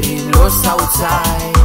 getting lost outside.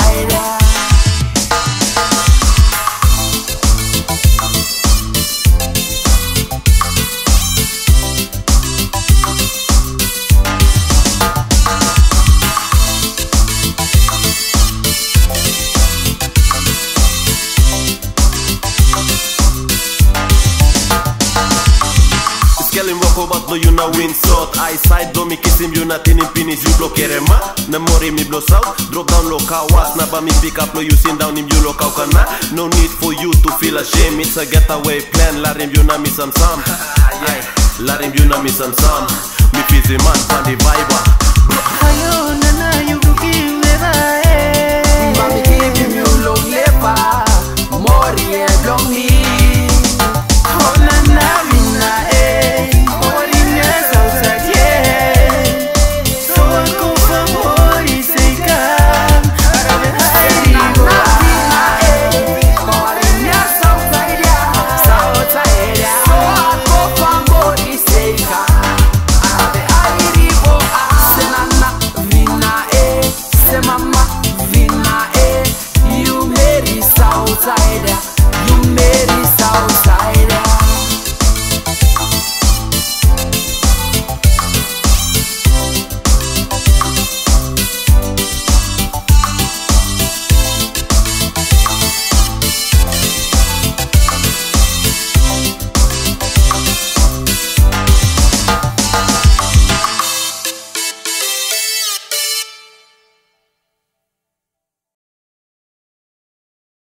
Inside ya. Skellim wako bat do you na win sot Eyesight do mi kisim you na tinin pinis you blokere eh, ma? Na mori mi blow out Drop down low kawas Na ba mi pick up no you sit down him you low kau kana No need for you to feel ashamed. It's a getaway plan Larim you na mi sam sam Larim you na mi sam sam Mi fizi man pan di vibe ah.